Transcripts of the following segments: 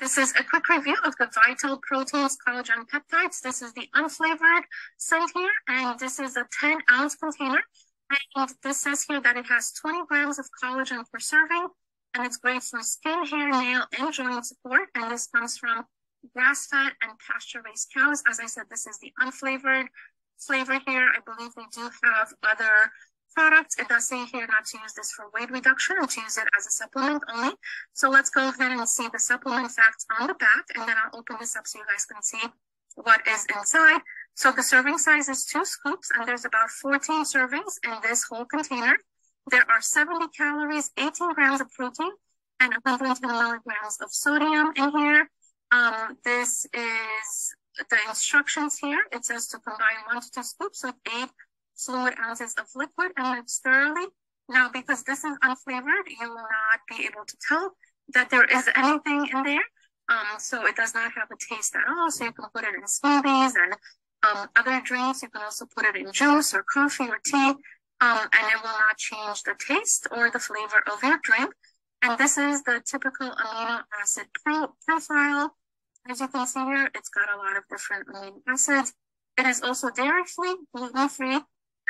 This is a quick review of the Vital Proteins Collagen Peptides. This is the unflavored scent here, and this is a 10 ounce container. And this says here that it has 20 grams of collagen per serving, and it's great for skin, hair, nail, and joint support. And this comes from grass fed and pasture raised cows. As I said, this is the unflavored flavor here. I believe we do have other products. It does say here not to use this for weight reduction and to use it as a supplement only. So let's go ahead and see the supplement facts on the back, and then I'll open this up so you guys can see what is inside. So the serving size is two scoops, and there's about 14 servings in this whole container. There are 70 calories, 18 grams of protein, and 110 milligrams of sodium in here. Um, this is the instructions here. It says to combine one to two scoops with eight fluid ounces of liquid and mix thoroughly. Now, because this is unflavored, you will not be able to tell that there is anything in there. Um, so it does not have a taste at all. So you can put it in smoothies and um, other drinks. You can also put it in juice or coffee or tea, um, and it will not change the taste or the flavor of your drink. And this is the typical amino acid pro profile. As you can see here, it's got a lot of different amino acids. It is also dairy-free, gluten-free,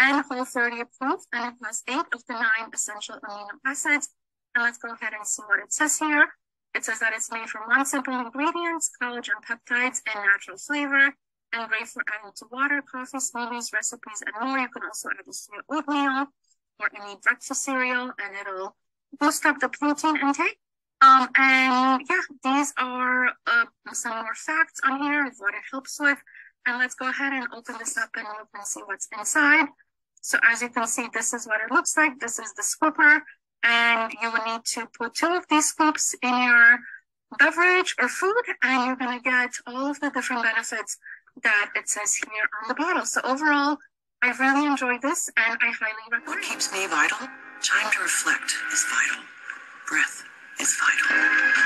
and Whole 30 approved, and it has eight of the nine essential amino acids. And let's go ahead and see what it says here. It says that it's made from one simple ingredients, collagen peptides, and natural flavor, and great for adding to water, coffee, smoothies, recipes, and more. You can also add this to your oatmeal or any breakfast cereal, and it'll boost up the protein intake. Um, and yeah, these are uh, some more facts on here of what it helps with. And let's go ahead and open this up and look and see what's inside. So as you can see, this is what it looks like. This is the scooper, and you will need to put two of these scoops in your beverage or food, and you're going to get all of the different benefits that it says here on the bottle. So overall, I really enjoyed this, and I highly recommend What keeps me vital? Time to reflect is vital. Breath is vital.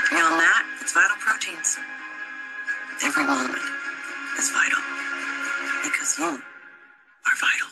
Beyond that, it's vital proteins. Every moment is vital because you are vital.